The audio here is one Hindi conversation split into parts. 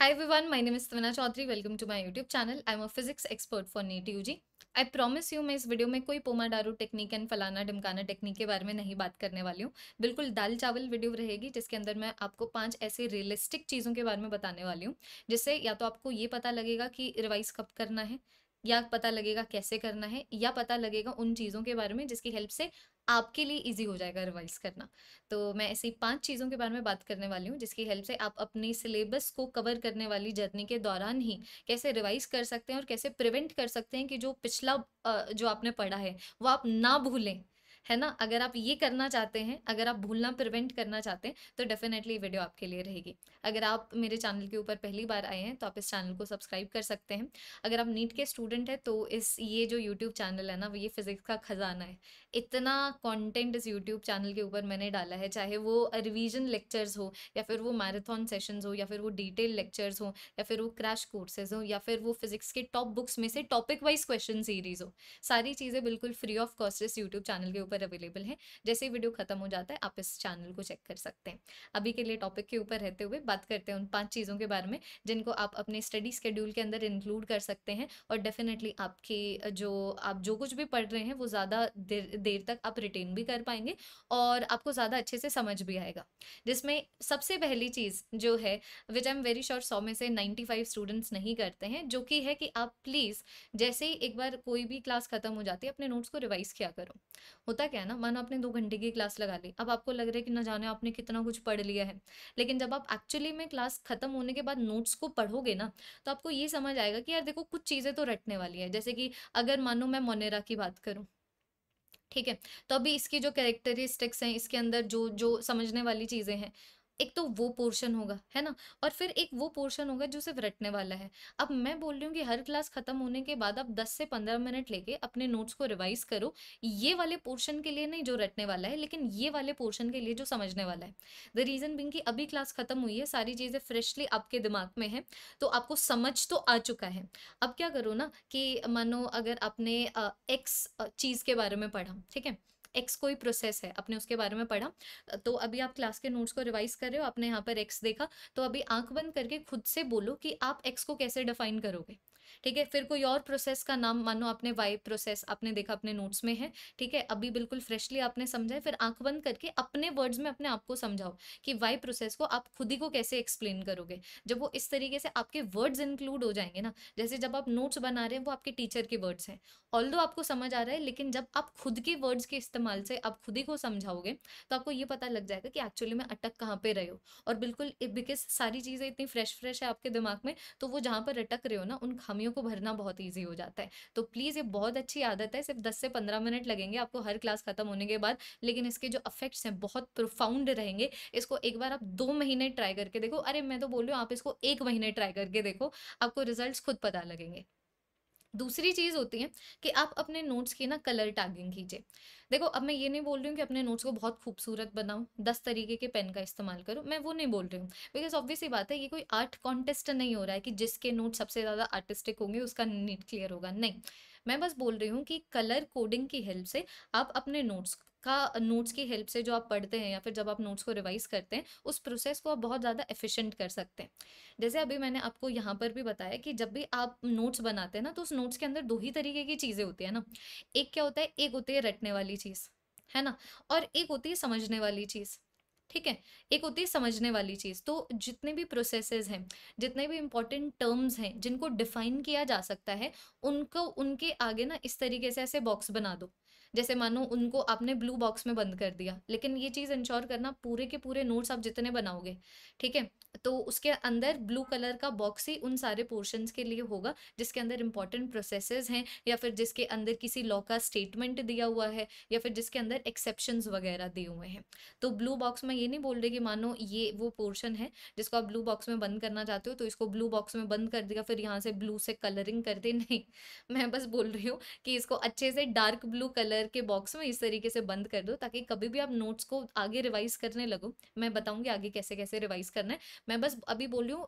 Hi everyone, my name is Savina Chaudhary. Welcome to my YouTube channel. I'm a physics expert for NEET UG. I promise you मैं इस वीडियो में कोई पोमाडारो टेक्निक एंड फलाना ढमकाना टेक्निक के बारे में नहीं बात करने वाली हूँ बिल्कुल दाल चावल वीडियो रहेगी जिसके अंदर मैं आपको पाँच ऐसे रियलिस्टिक चीज़ों के बारे में बताने वाली हूँ जिससे या तो आपको ये पता लगेगा कि रिवाइज कब करना है या पता लगेगा कैसे करना है या पता लगेगा उन चीज़ों के बारे में जिसकी हेल्प से आपके लिए इजी हो जाएगा रिवाइज करना। तो मैं ऐसी पाँच चीज़ों के बारे में बात करने वाली हूँ, जिसकी हेल्प से आप अपने सिलेबस को कवर करने वाली जर्नी के दौरान ही कैसे रिवाइज कर सकते हैं और कैसे प्रिवेंट कर सकते हैं कि जो पिछला जो आपने पढ़ा है, वो आप ना भूलें। है ना? अगर आप ये करना चाहते हैं, अगर आप भूलना प्रिवेंट करना चाहते हैं तो डेफिनेटली वीडियो आपके लिए रहेगी। अगर आप मेरे चैनल के ऊपर पहली बार आए हैं तो आप इस चैनल को सब्सक्राइब कर सकते हैं। अगर आप नीट के स्टूडेंट हैं तो इस, ये जो यूट्यूब चैनल है ना ये फिजिक्स का खजाना है। इतना कंटेंट इस यूट्यूब चैनल के ऊपर मैंने डाला है, चाहे वो रिवीजन लेक्चर्स हो, या फिर वो मैराथन सेशंस हो, या फिर वो डिटेल लेक्चर्स हो, या फिर वो क्रैश कोर्सेज हो, या फिर वो फिजिक्स के टॉप बुक्स में से टॉपिक वाइज क्वेश्चन सीरीज़ हो। सारी चीज़ें बिल्कुल फ्री ऑफ़ कॉस्ट इस यूट्यूब चैनल के ऊपर अवेलेबल है। जैसे ही वीडियो खत्म हो जाता है, आप इस चैनल को चेक कर सकते हैं। अभी के लिए टॉपिक के ऊपर रहते हुए बात करते हैं उन पाँच चीज़ों के बारे में, जिनको आप अपने स्टडी स्केड्यूल के अंदर इंक्लूड कर सकते हैं और डेफिनेटली आपकी, जो आप जो कुछ भी पढ़ रहे हैं, वो ज़्यादा देर देर तक आप रिटेन भी कर पाएँगे और आपको ज़्यादा अच्छे से समझ भी आएगा। जिसमें सबसे पहली चीज़ जो है which I am very sure सौ में से नाइन्टी फाइव स्टूडेंट्स नहीं करते हैं, जो कि है कि आप प्लीज़ जैसे ही एक बार कोई भी क्लास ख़त्म हो जाती है, अपने नोट्स को रिवाइज किया करो। होता क्या है ना, मानो आपने दो घंटे की क्लास लगा ली। अब आपको लग रहा है कि ना जाने आपने कितना कुछ पढ़ लिया है। लेकिन जब आप एक्चुअली में क्लास खत्म होने के बाद नोट्स को पढ़ोगे ना तो आपको ये समझ आएगा कि यार देखो, कुछ चीज़ें तो रटने वाली है। जैसे कि अगर मानो मैं मोनेरा की बात करूँ, ठीक है? तो अभी इसकी जो कैरेक्टरिस्टिक्स हैं, इसके अंदर जो जो समझने वाली चीज़ें हैं एक तो वो पोर्शन होगा, है ना? और फिर एक वो पोर्शन होगा जो सिर्फ़ रटने वाला है। अब मैं बोल रही हूँ कि हर क्लास खत्म होने के बाद आप 10 से 15 मिनट लेके अपने नोट्स को रिवाइज करो। ये वाले पोर्शन के लिए नहीं जो रटने वाला है, लेकिन ये वाले पोर्शन के लिए जो समझने वाला है। द रीज़न बिंग कि अभी क्लास खत्म हुई है, सारी चीज़ें फ्रेशली आपके दिमाग में है तो आपको समझ तो आ चुका है। अब क्या करो ना कि मानो अगर आपने एक्स चीज़ के बारे में पढ़ा, ठीक है? एक्स कोई प्रोसेस है, आपने उसके बारे में पढ़ा। तो अभी आप क्लास के नोट्स को रिवाइज कर रहे हो, आपने यहाँ पर एक्स देखा तो अभी आँख बंद करके खुद से बोलो कि आप एक्स को कैसे डिफाइन करोगे। ठीक है? फिर कोई और प्रोसेस का नाम, मानो आपने वाई प्रोसेस आपने देखा अपने नोट्स में है, ठीक है? अभी बिल्कुल फ्रेशली आपने समझा है फिर आँख बंद करके अपने वर्ड्स में अपने आप को समझाओ कि वाई प्रोसेस को आप खुद ही को कैसे एक्सप्लेन करोगे? जब वो इस तरीके से आपके वर्ड्स इंक्लूड हो जाएँगे ना, जैसे जब आप नोट्स बना रहे हैं, वो आपके टीचर के वर्ड्स हैं। ऑल आपको समझ आ रहा है, लेकिन जब आप खुद के वर्ड्स के इस्तेमाल से आप खुद ही को समझाओगे तो आपको ये पता लग जाएगा कि एक्चुअली में अटक कहाँ पे रहे हो? और बिल्कुल बिकॉज़ सारी चीज़ें इतनी फ्रेश फ्रेश है आपके दिमाग में तो वो जहाँ पर अटक रहे हो ना, उन खामियों को भरना बहुत ईजी हो जाता है। तो प्लीज़ ये बहुत अच्छी आदत है, सिर्फ़ दस से पंद्रह मिनट लगेंगे, आपको हर क्लास खत्म होने के बाद। लेकिन इसके जो अफेक्ट्स हैं, बहुत प्रोफाउंड रहेंगे। इसको एक बार आप दो महीने ट्राई करके देखो। अरे, मैं तो बोल रही हूँ, आप इसको एक महीने ट्राई करके देखो, आपको रिज़ल्ट खुद पता लगेंगे। दूसरी चीज़ होती है कि आप अपने नोट्स की ना कलर टैगिंग कीजिए। देखो, अब मैं ये नहीं बोल रही हूँ कि अपने नोट्स को बहुत खूबसूरत बनाऊँ, दस तरीके के पेन का इस्तेमाल करो, मैं वो नहीं बोल रही हूँ। बिकॉज़ ऑब्वियसली बात है, ये कोई आर्ट कॉन्टेस्ट नहीं हो रहा है कि जिसके नोट सबसे ज़्यादा आर्टिस्टिक होंगे, उसका नीट क्लियर होगा। नहीं, मैं बस बोल रही हूँ कि कलर कोडिंग की हेल्प से आप अपने नोट्स का नोट्स की हेल्प से जो आप पढ़ते हैं या फिर जब आप नोट्स को रिवाइज करते हैं, उस प्रोसेस को आप बहुत ज़्यादा एफिशिएंट कर सकते हैं। जैसे अभी मैंने आपको यहाँ पर भी बताया कि जब भी आप नोट्स बनाते हैं ना तो उस नोट्स के अंदर दो ही तरीके की चीज़ें होती है ना। एक क्या होता है, एक होती है रटने वाली चीज़, है ना? और एक होती है समझने वाली चीज़, ठीक है? एक होती है समझने वाली चीज़। तो जितने भी प्रोसेसेस हैं, जितने भी इंपॉर्टेंट टर्म्स हैं, जिनको डिफाइन किया जा सकता है, उनको, उनके आगे ना इस तरीके से ऐसे बॉक्स बना दो। जैसे मानो उनको आपने ब्लू बॉक्स में बंद कर दिया। लेकिन ये चीज़ इंश्योर करना पूरे के पूरे नोट्स आप जितने बनाओगे, ठीक है? तो उसके अंदर ब्लू कलर का बॉक्स ही उन सारे पोर्शंस के लिए होगा, जिसके अंदर इंपॉर्टेंट प्रोसेसेस हैं, या फिर जिसके अंदर किसी लॉ का स्टेटमेंट दिया हुआ है, या फिर जिसके अंदर एक्सेप्शन वगैरह दिए हुए हैं। तो ब्लू बॉक्स में ये नहीं बोल रही कि मानो ये वो पोर्शन है, जिसको आप ब्लू बॉक्स में बंद करना चाहते हो तो इसको ब्लू बॉक्स में बंद कर दिया, फिर यहाँ से ब्लू से कलरिंग कर दे। नहीं, मैं बस बोल रही हूँ कि इसको अच्छे से डार्क ब्लू कलर के बॉक्स में इस तरीके से बंद कर दो, ताकि कभी भी आप नोट्स को आगे रिवाइज करने लगो। मैं बताऊँगी आगे कैसे कैसे रिवाइज करना है। मैं बस अभी बोल रही हूँ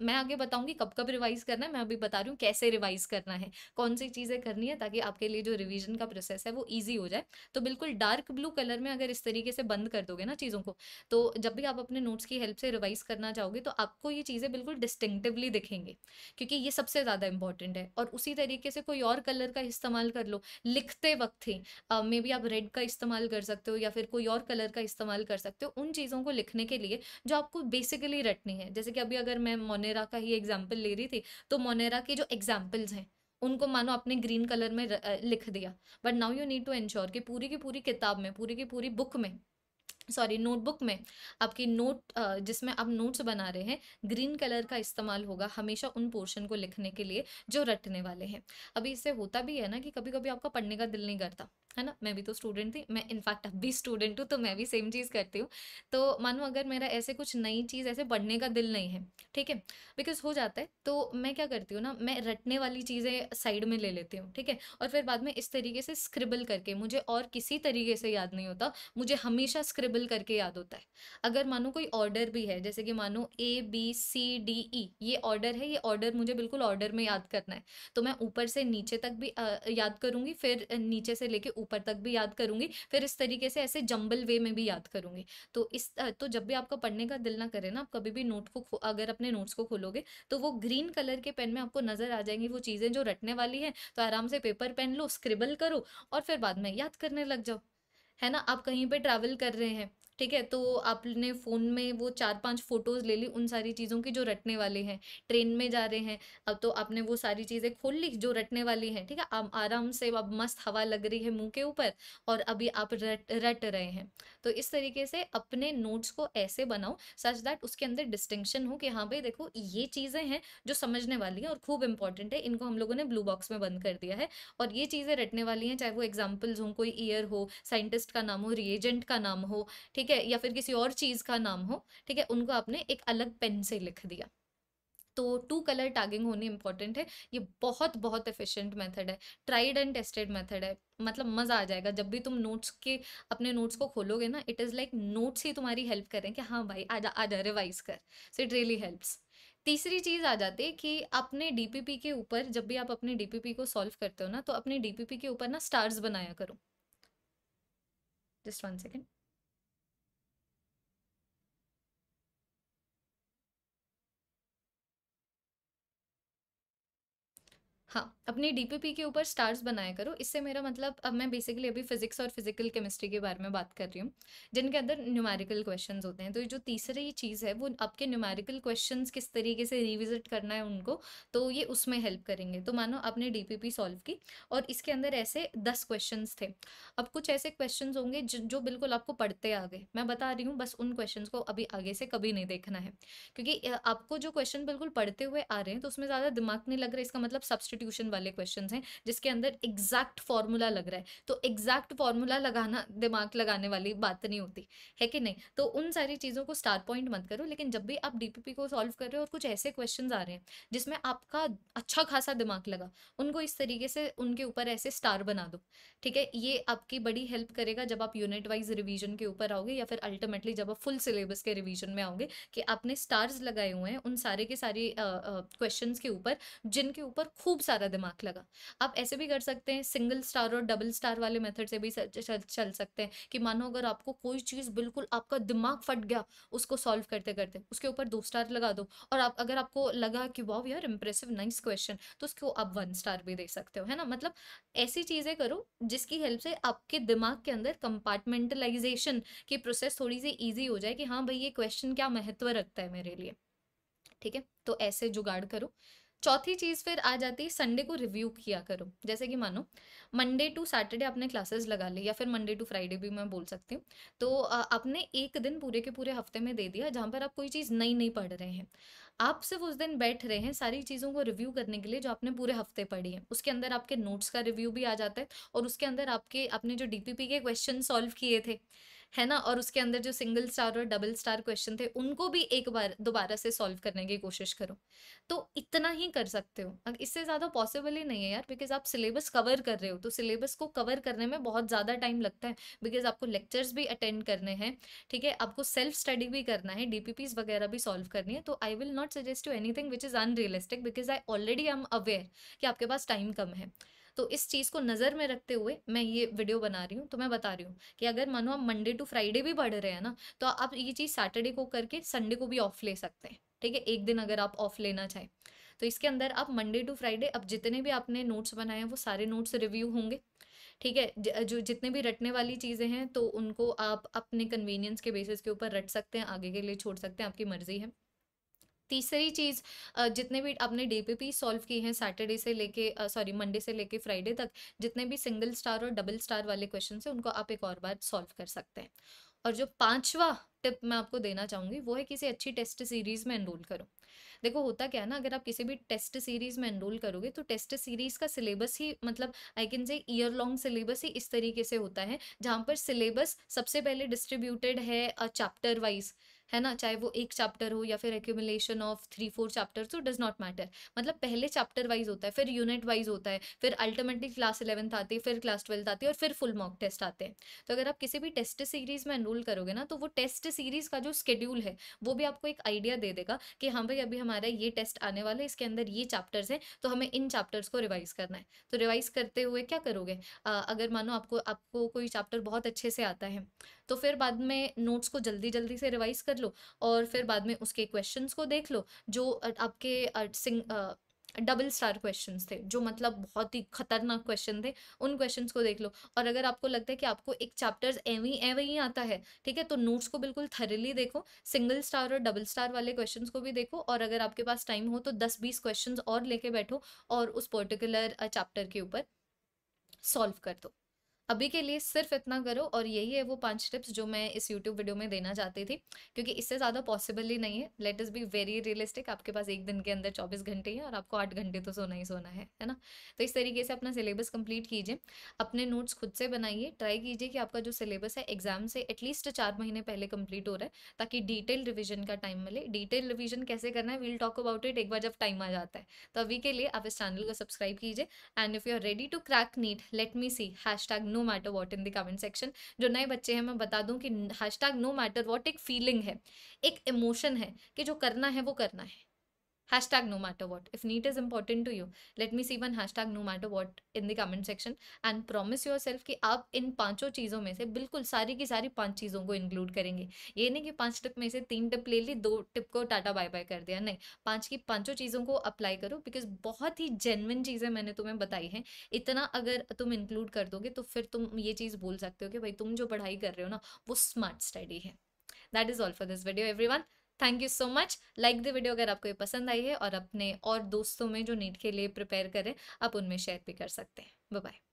मैं आगे बताऊँगी कब कब रिवाइज करना है, मैं अभी बता रही हूँ कैसे रिवाइज करना है कौन सी चीज़ें करनी है ताकि आपके लिए जो रिवीजन का प्रोसेस है वो ईजी हो जाए। तो बिल्कुल डार्क ब्लू कलर में अगर इस तरीके से बंद कर दोगे ना चीज़ों को तो जब भी आप अपने नोट्स की हेल्प से रिवाइज करना चाहोगे तो आपको ये चीज़ें बिल्कुल डिस्टिंगटिवली दिखेंगे, क्योंकि ये सबसे ज़्यादा इंपॉर्टेंट है। और उसी तरीके से कोई और कलर का इस्तेमाल कर लो, लिखते वक्त ही मे बी आप रेड का इस्तेमाल कर सकते हो या फिर कोई और कलर का इस्तेमाल कर सकते हो, उन चीज़ों को लिखने के लिए जो आपको बेसिकली रटनी है। जैसे कि अभी अगर मैं मोनेरा का ही एग्ज़ाम्पल ले रही थी तो मोनेरा के जो एग्जाम्पल्स हैं, उनको मानो अपने ग्रीन कलर में लिख दिया। But now you need to ensure कि पूरी की पूरी किताब में, पूरी की पूरी बुक में सॉरी, नोटबुक में आपकी नोट जिसमें आप नोट्स बना रहे हैं, ग्रीन कलर का इस्तेमाल होगा हमेशा उन पोर्शन को लिखने के लिए जो रटने वाले हैं। अभी इससे होता भी है ना कि कभी कभी आपका पढ़ने का दिल नहीं करता, है ना? मैं भी तो स्टूडेंट थी, मैं इनफैक्ट अब भी स्टूडेंट हूँ तो मैं भी सेम चीज़ करती हूँ। तो मानो अगर मेरा ऐसे कुछ नई चीज़, ऐसे पढ़ने का दिल नहीं है, ठीक है? बिकॉज़ हो जाता है तो मैं क्या करती हूँ ना, मैं रटने वाली चीज़ें साइड में ले लेती हूँ, ठीक है? और फिर बाद में इस तरीके से स्क्रिबल करके, मुझे और किसी तरीके से याद नहीं होता, मुझे हमेशा स्क्रिबल करके याद होता है। अगर मानो कोई ऑर्डर भी है जैसे कि मानो A B C D E ये ऑर्डर है ये ऑर्डर मुझे बिल्कुल ऑर्डर में याद करना है। तो मैं ऊपर से नीचे तक भी आ, याद करूँगी फिर नीचे से लेके ऊपर तक भी याद करूँगी फिर इस तरीके से ऐसे जंबल वे में भी याद करूँगी। तो इस तो जब भी आपका पढ़ने का दिल ना करे ना आप कभी भी नोट को अगर अपने नोट्स को खोलोगे तो वो ग्रीन कलर के पेन में आपको नज़र आ जाएँगी वो चीज़ें जो रटने वाली हैं। तो आराम से पेपर पेन लो स्क्रिबल करो और फिर बाद में याद करने लग जाओ। है ना? आप कहीं पे ट्रैवल कर रहे हैं ठीक है? तो आपने फ़ोन में वो चार पाँच फ़ोटोज़ ले ली उन सारी चीज़ों की जो रटने वाले हैं, ट्रेन में जा रहे हैं, अब तो आपने वो सारी चीज़ें खोल ली जो रटने वाली हैं, ठीक है? आप आराम से अब मस्त हवा लग रही है मुँह के ऊपर और अभी आप रट रट रहे हैं। तो इस तरीके से अपने नोट्स को ऐसे बनाओ सच दैट उसके अंदर डिस्टिंक्शन हो कि हाँ भाई देखो ये चीज़ें हैं जो समझने वाली हैं और खूब इंपॉर्टेंट है, इनको हम लोगों ने ब्लू बॉक्स में बंद कर दिया है और ये चीज़ें रटने वाली हैं, चाहे वो एग्जाम्पल्स हों, कोई ईयर हो, साइंटिस्ट का नाम हो, रिएजेंट का नाम हो, ठीक ठीक है, या फिर किसी और चीज़ का नाम हो, ठीक है, उनको आपने एक अलग पेन से लिख दिया। तो टू कलर टैगिंग होनी इंपॉर्टेंट है। ये बहुत बहुत एफिशिएंट मेथड है। ट्राइड एंड टेस्टेड मेथड है। मतलब मज़ा आ जाएगा। जब भी तुम नोट्स के, अपने नोट्स को खोलोगे ना इट इज़ लाइक नोट्स ही तुम्हारी हेल्प करें कि हाँ भाई आजा आजा रिवाइज कर। सो इट रियली हेल्प्स तीसरी चीज़ आ जाती है कि अपने डीपीपी के ऊपर, जब भी आप अपने डीपीपी को सॉल्व करते हो ना तो अपने डीपीपी के ऊपर ना स्टार्स बनाया करो। जस्ट वन सेकेंड हाँ अपनी डीपीपी के ऊपर स्टार्स बनाया करो। इससे मेरा मतलब अब मैं बेसिकली अभी फिजिक्स और फ़िज़िकल केमिस्ट्री के बारे में बात कर रही हूँ, जिनके अंदर न्यूमेरिकल क्वेश्चंस होते हैं। तो ये जो तीसरी चीज़ है, वो आपके न्यूमेरिकल क्वेश्चंस किस तरीके से रिविजिट करना है उनको तो ये उसमें हेल्प करेंगे। तो मानो आपने डीपीपी सॉल्व की और इसके अंदर ऐसे दस क्वेश्चन थे। अब कुछ ऐसे क्वेश्चन होंगे जो बिल्कुल आपको पढ़ते आ गए मैं बता रही हूँ, बस उन क्वेश्चन को अभी आगे से कभी नहीं देखना है। क्योंकि आपको जो क्वेश्चन बिल्कुल पढ़ते हुए आ रहे हैं तो उसमें ज़्यादा दिमाग नहीं लग रहा, इसका मतलब सब्सटी सब्सटीट्यूशन वाले क्वेश्चन हैं, जिसके अंदर एग्जैक्ट फॉर्मूला लग रहा है। तो एग्जैक्ट फॉर्मूला लगाना, दिमाग लगाने वाली बात नहीं होती, है कि नहीं? तो उन सारी चीज़ों को स्टार पॉइंट मत करो, लेकिन जब भी आप डीपीपी को सॉल्व कर रहे हो और कुछ ऐसे क्वेश्चन आ रहे हैं, जिसमें आपका अच्छा खासा दिमाग लगा, उनको इस तरीके से उनके ऊपर ऐसे स्टार बना दो, ठीक है? ये आपकी बड़ी हेल्प करेगा जब आप यूनिट वाइज रिवीजन के ऊपर आओगे या फिर अल्टीमेटली जब आप फुल सिलेबस के रिवीजन में आओगे कि आपने स्टार्स लगाए हुए हैं उन सारे के सारे क्वेश्चन के ऊपर, जिनके ऊपर खूब सारा दिमाग लगा। आप ऐसे भी कर सकते हैं सिंगल स्टार और डबल स्टार वाले मेथड से भी चल, सकते हैं कि मानो अगर आपको कोई चीज़ बिल्कुल आपका दिमाग फट गया उसको सॉल्व करते करते उसके ऊपर दो स्टार लगा दो और आप अगर आपको लगा कि वाह यार इंप्रेसिव नाइस क्वेश्चन तो उसको आप वन स्टार भी दे सकते हो है ना? मतलब ऐसी चीज़ें करो जिसकी हेल्प से आपके दिमाग के अंदर कंपार्टमेंटलाइजेशन की प्रोसेस थोड़ी सी ईजी हो जाए कि हाँ भाई ये क्वेश्चन क्या महत्व रखता है मेरे लिए ठीक है? तो ऐसे जुगाड़ करो। चौथी चीज़ फिर आ जाती है संडे को रिव्यू किया करो। जैसे कि मानो मंडे टू सैटरडे आपने क्लासेस लगा ली या फिर मंडे टू फ्राइडे भी मैं बोल सकती हूँ। तो आपने एक दिन पूरे के पूरे हफ़्ते में दे दिया, जहाँ पर आप कोई चीज़ नई नहीं पढ़ रहे हैं। आप सिर्फ़ उस दिन बैठ रहे हैं सारी चीज़ों को रिव्यू करने के लिए, जो आपने पूरे हफ़्ते पढ़ी है। उसके अंदर आपके नोट्स का रिव्यू भी आ जाता है, और उसके अंदर आपके, आपने जो डीपीपी के क्वेश्चन सॉल्व किए थे है ना? और उसके अंदर जो सिंगल स्टार और डबल स्टार क्वेश्चन थे, उनको भी एक बार दोबारा से सॉल्व करने की कोशिश करो। तो इतना ही कर सकते हो। इससे ज़्यादा पॉसिबल ही नहीं है यार बिकॉज़ आप सिलेबस कवर कर रहे हो तो सिलेबस को कवर करने में बहुत ज़्यादा टाइम लगता है बिकॉज़ आपको लेक्चर्स भी अटेंड करने हैं, ठीक है? आपको सेल्फ स्टडी भी करना है डीपीपीज वगैरह भी सॉल्व करनी है तो I will not suggest you anything which is unrealistic because I already am aware कि आपके पास टाइम कम है। तो इस चीज़ को नज़र में रखते हुए मैं ये वीडियो बना रही हूँ। तो मैं बता रही हूँ कि अगर मानो आप मंडे टू फ्राइडे भी पढ़ रहे हैं ना तो आप ये चीज़ सैटरडे को करके संडे को भी ऑफ़ ले सकते हैं, ठीक है? एक दिन अगर आप ऑफ़ लेना चाहें। तो इसके अंदर आप मंडे टू फ्राइडे अब जितने भी आपने नोट्स बनाए हैं, वो सारे नोट्स रिव्यू होंगे, ठीक है? जो जितने भी रटने वाली चीज़ें हैं तो उनको आप अपने कन्वीनियंस के बेसिस के ऊपर रट सकते हैं, आगे के लिए छोड़ सकते हैं, आपकी मर्ज़ी है। तीसरी चीज़ जितने भी आपने डे पे पी सॉल्व किए हैं सैटरडे से लेके सॉरी मंडे से लेके फ्राइडे तक, जितने भी सिंगल स्टार और डबल स्टार वाले क्वेश्चन हैं, उनको आप एक और बार सॉल्व कर सकते हैं। और जो पांचवा टिप मैं आपको देना चाहूँगी, वो है किसी अच्छी टेस्ट सीरीज़ में एनरोल करो। देखो, होता क्या है ना, अगर आप किसी भी टेस्ट सीरीज़ में एनरोल करोगे तो टेस्ट सीरीज़ का सिलेबस ही मतलब I can say year long syllabus ही इस तरीके से होता है, जहाँ पर सिलेबस सबसे पहले डिस्ट्रीब्यूटेड है चैप्टर वाइज है ना? चाहे वो एक चैप्टर हो या फिर accumulation of three four chapter तो डज नॉट मैटर मतलब पहले चैप्टर वाइज होता है, फिर यूनिट वाइज होता है, फिर अल्टीमेटली क्लास इलेवंथ आती है फिर क्लास ट्वेल्थ आती है और फिर फुल मॉक टेस्ट आते हैं। तो अगर आप किसी भी टेस्ट सीरीज़ में एनरोल करोगे ना तो वो टेस्ट सीरीज़ का जो स्केड्यूल है, वो भी आपको एक आइडिया दे देगा कि हाँ भाई, अभी हमारा ये टेस्ट आने वाला है, इसके अंदर ये चैप्टर्स हैं तो हमें इन चैप्टर्स को रिवाइज करना है। तो रिवाइज करते हुए क्या करोगे? अगर मानो आपको आपको कोई चैप्टर बहुत अच्छे से आता है तो फिर बाद में नोट्स को जल्दी जल्दी से रिवाइज कर लो और फिर बाद में उसके क्वेश्चंस को देख लो, जो आपके सिंग डबल स्टार क्वेश्चंस थे, जो मतलब बहुत ही खतरनाक क्वेश्चन थे, उन क्वेश्चंस को देख लो। और अगर आपको लगता है कि आपको एक चैप्टर्स एवं एवं ही आता है, ठीक है तो नोट्स को बिल्कुल थरली देखो सिंगल स्टार और डबल स्टार वाले क्वेश्चंस को भी देखो और अगर आपके पास टाइम हो तो दस बीस क्वेश्चन और लेके बैठो और उस पर्टिकुलर चैप्टर के ऊपर सॉल्व कर दो। अभी के लिए सिर्फ़ इतना करो और यही है वो पाँच टिप्स जो मैं इस यूट्यूब वीडियो में देना चाहती थी, क्योंकि इससे ज़्यादा पॉसिबल ही नहीं है। Late is be very realistic आपके पास एक दिन के अंदर चौबीस घंटे हैं और आपको आठ घंटे तो सोना ही सोना है है ना? तो इस तरीके से अपना सिलेबस कंप्लीट कीजिए, अपने नोट्स खुद से बनाइए ट्राई कीजिए कि आपका जो सिलेबस है एग्ज़ाम से एटलीस्ट चार महीने पहले कंप्लीट हो रहा है, ताकि डिटेल रिविजन का टाइम मिले। डिटेल रिविजन कैसे करना है? वील टॉक अबाउट इट एक बार जब टाइम आ जाता है। तो अभी के लिए आप इस चैनल को सब्सक्राइब कीजिए and if you are ready to crack NEET let me see hash tag no matter what in the comment section जो नए बच्चे हैं, मैं बता दूँ कि hash tag no matter what एक फीलिंग है, एक इमोशन है कि जो करना है, वो करना है। Hashtag no matter what. If NEET is important to you, let me see one hashtag no matter what in the comment section and promise yourself कि आप इन पाँचों चीज़ों में से बिल्कुल सारी की सारी पाँच चीज़ों को इंक्लूड करेंगे। ये नहीं कि पाँच टिप में से तीन टिप ले ली, दो टिप को टाटा बाय बाय कर दिया। नहीं, पाँच की पाँचों चीज़ों को अप्लाई करो बिकॉज़ बहुत ही जेनविन चीज़ें मैंने तुम्हें बताई हैं। इतना अगर तुम इंक्लूड कर दोगे तो फिर तुम ये चीज़ बोल सकते हो कि भाई तुम जो पढ़ाई कर रहे हो ना, वो स्मार्ट स्टडी है। That is all for this video every thank you so much like the video अगर आपको ये पसंद आई है और अपने और दोस्तों में जो नीट के लिए प्रिपेयर करें, आप उनमें शेयर भी कर सकते हैं। बाय